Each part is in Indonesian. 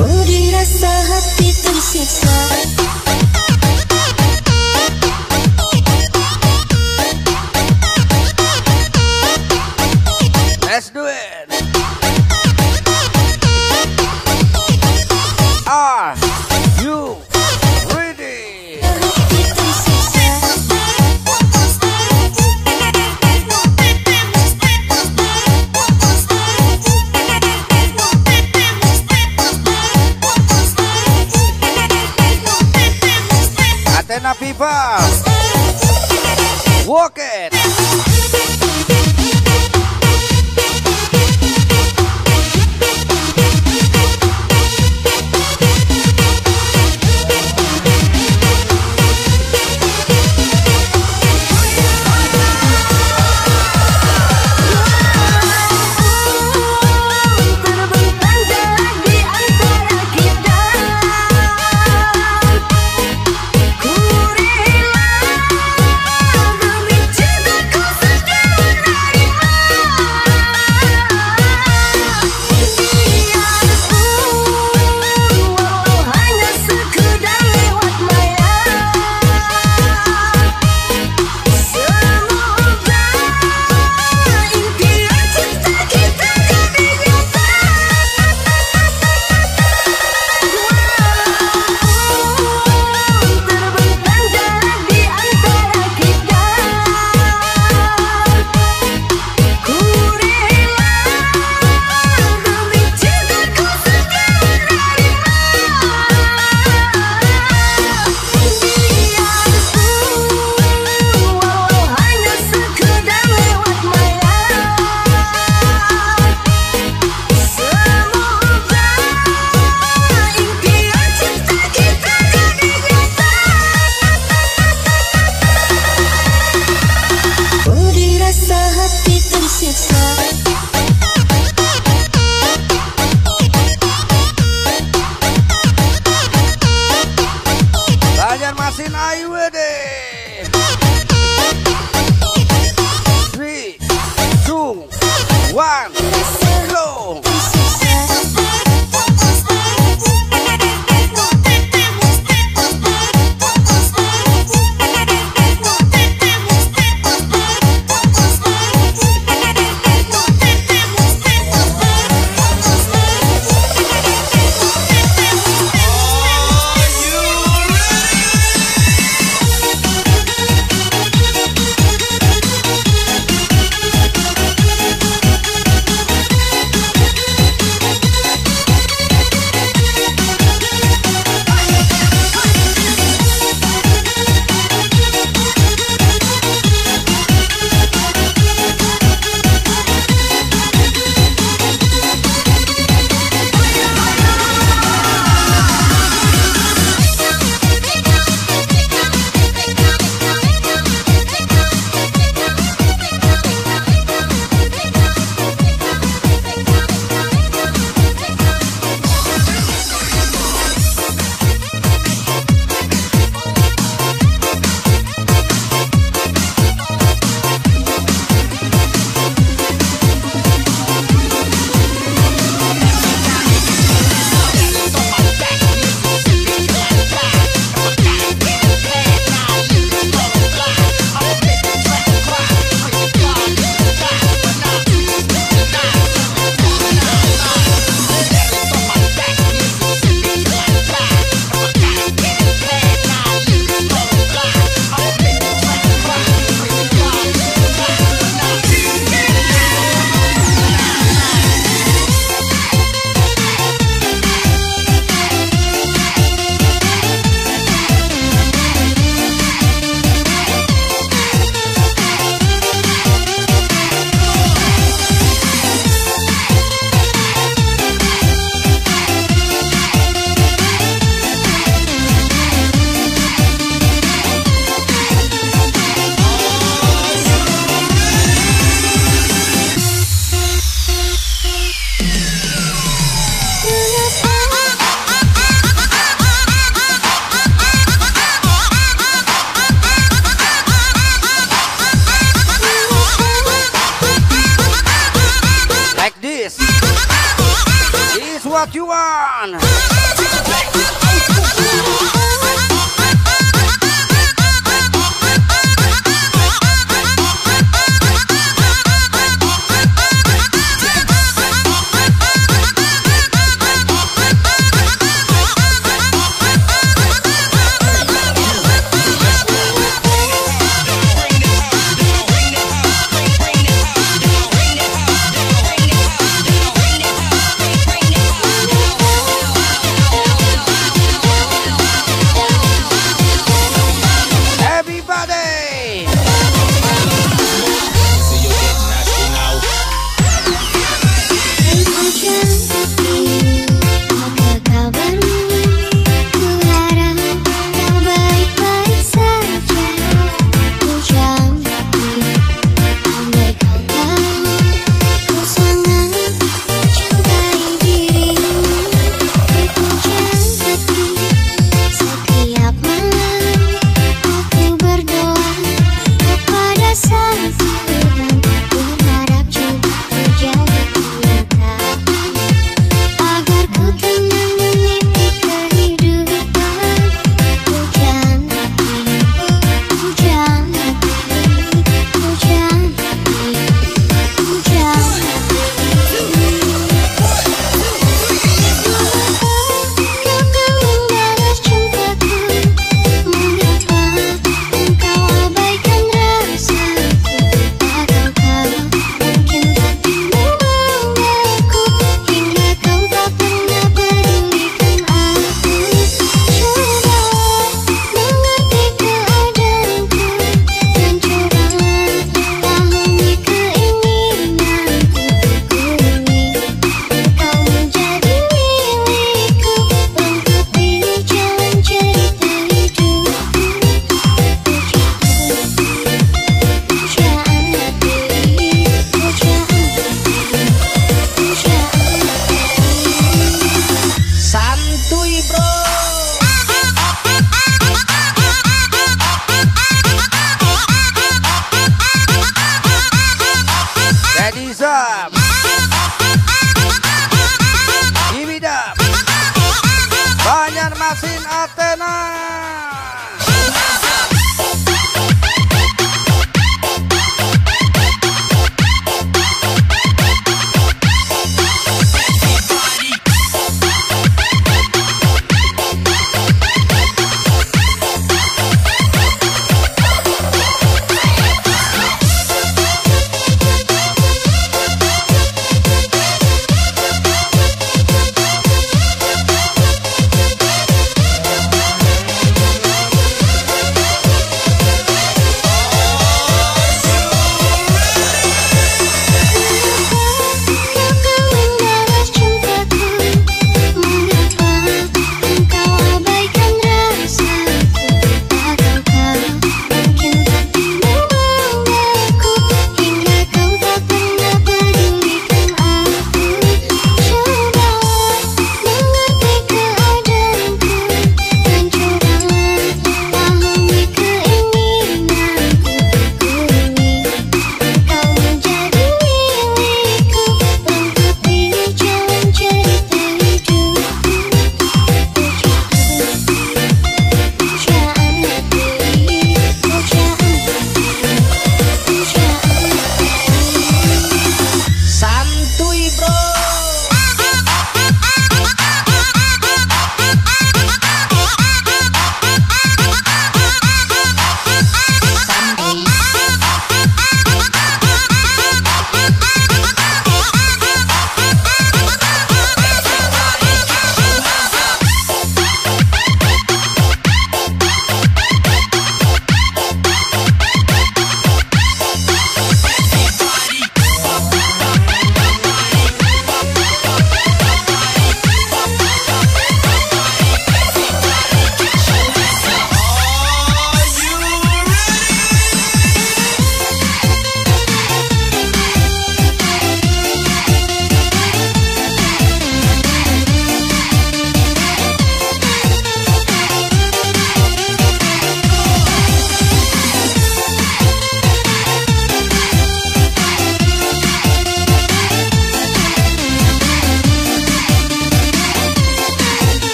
Ku dirasa hati tersisa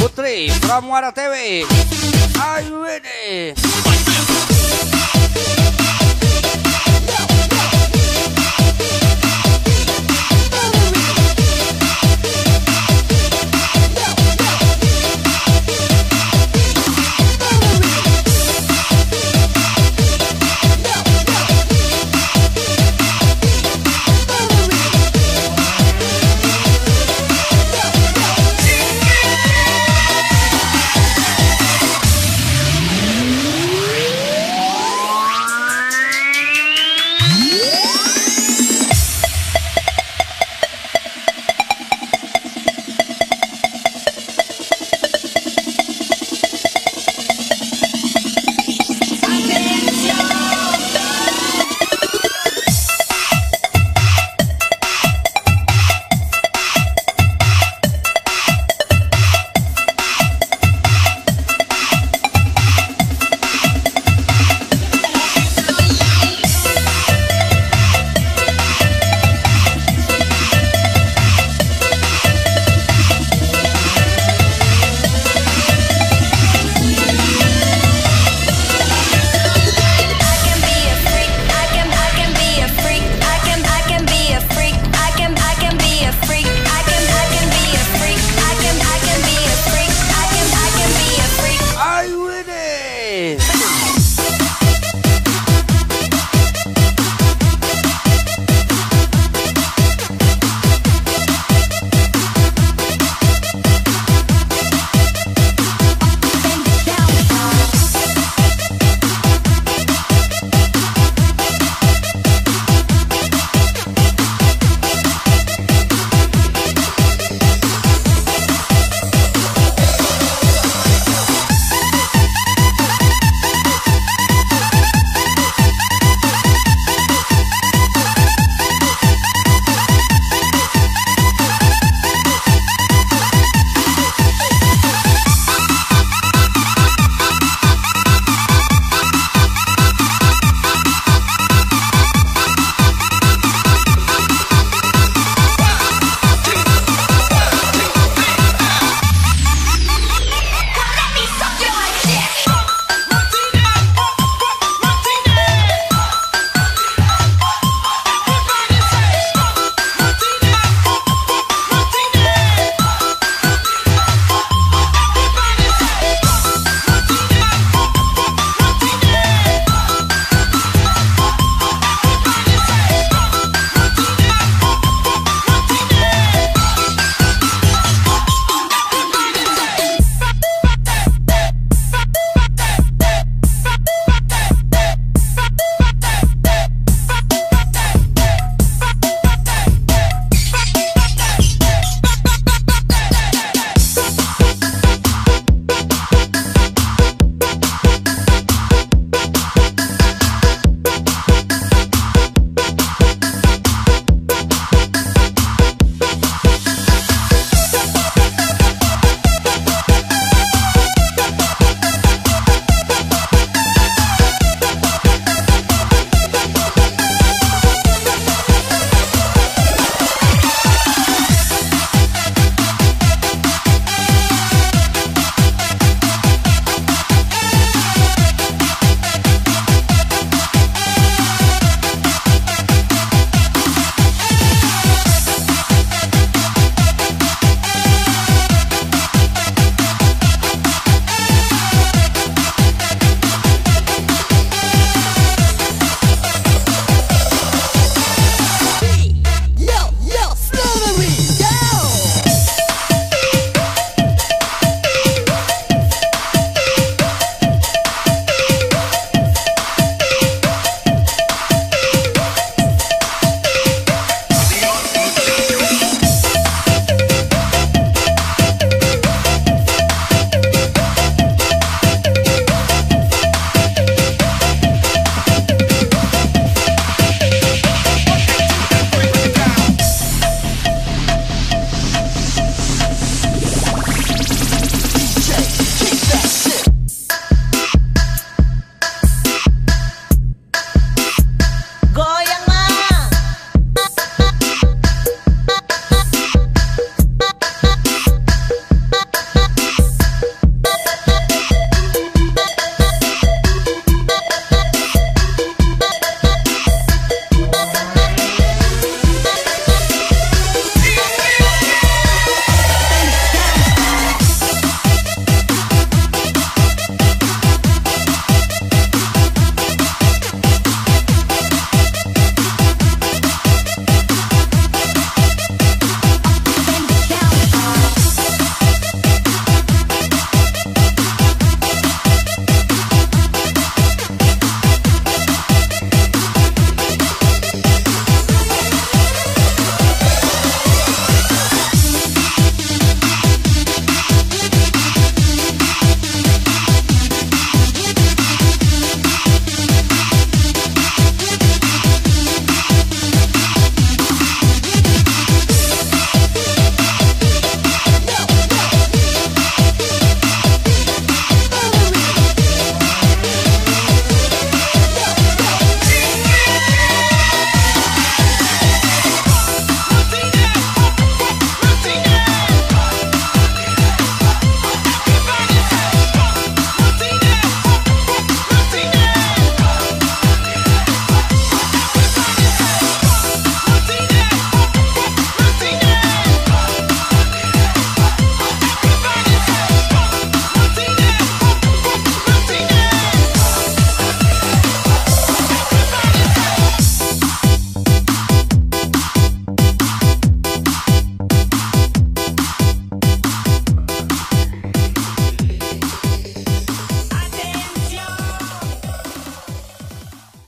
Putri from Wara TV you ready?